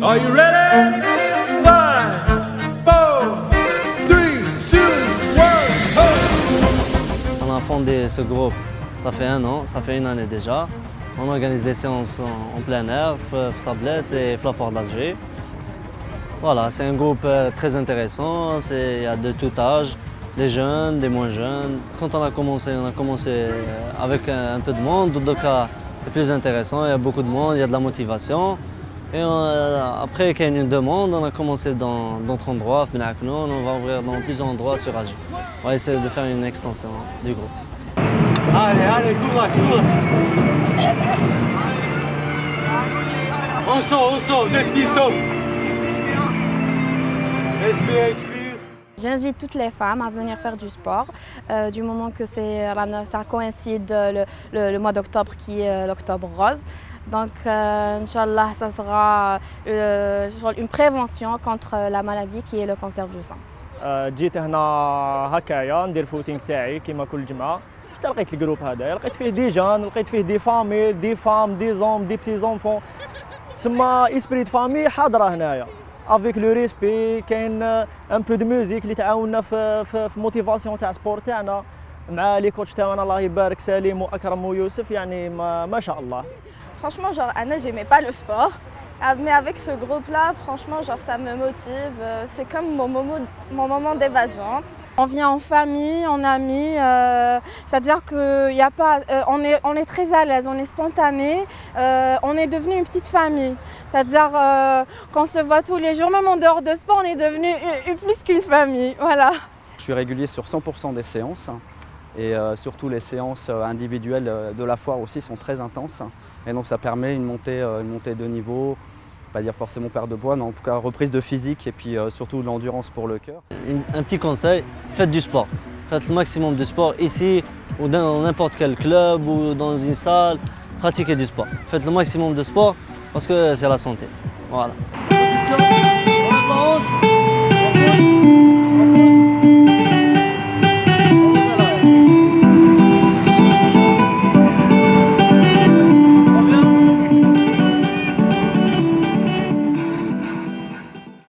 Are you ready? On a fondé ce groupe, ça fait un an, ça fait une année déjà. On organise des séances en, plein air, Sablette et Flafort d'Alger. Voilà, c'est un groupe euh, très intéressant, il y a de tout âge, des jeunes, des moins jeunes. Quand on a commencé, on a commencé euh, avec un, peu de monde, donc c'est plus intéressant, il y a beaucoup de monde, il y a de la motivation. Et euh, après qu'il y ait une demande, on a commencé dans d'autres endroits, on va ouvrir dans plusieurs endroits sur Alger. On va essayer de faire une extension du groupe. Allez, allez, courage, courage. On sort, on sort, sauts. Respire, expire. J'invite toutes les femmes à venir faire du sport, euh, du moment que c'est, ça coïncide le, le- le mois d'octobre qui est euh, l'octobre rose. Donc, euh, Inch'Allah, ça sera euh, une prévention contre la maladie qui est le cancer du sein. آه، جيت هنا هكايا ندير فوتينغ تاعي كيما كل جمعه حتى لقيت الجروب هذا لقيت فيه دي جان لقيت فيه دي فامي دي فام دي زوم دي بتي زونفون سما اسبري دو فامي حاضرة هنايا. افيك لو ريسبي كاين ان بو دو ميوزيك اللي تعاوننا في في, في موتيفاسيون تاع سبور تاعنا. مع لي كوتش تاعنا الله يبارك سليم وأكرم ويوسف يعني ما, ما شاء الله. Franchement, genre, Anna, j'aimais pas le sport. Ah, Mais avec ce groupe-là, franchement, genre, ça me motive. Euh, C'est comme mon moment, mon moment d'évasion. On vient en famille, en amis, euh, c'est-à-dire qu'il y a pas, euh, on, est, on est très à l'aise, on est spontané, euh, on est devenu une petite famille. C'est-à-dire euh, qu'on se voit tous les jours, même en dehors de sport, on est devenu une- une- plus qu'une famille. Voilà. Je suis régulier sur 100% des séances et euh, surtout les séances euh, individuelles euh, de la foire aussi sont très intenses et donc ça permet une montée, une montée de niveau, pas dire forcément perte de poids, mais en tout cas reprise de physique et puis surtout de l'endurance pour le cœur. Un petit conseil, faites du sport. Faites le maximum de sport ici ou dans n'importe quel club ou dans une salle. Pratiquez du sport. Faites le maximum de sport parce que c'est la santé. Voilà.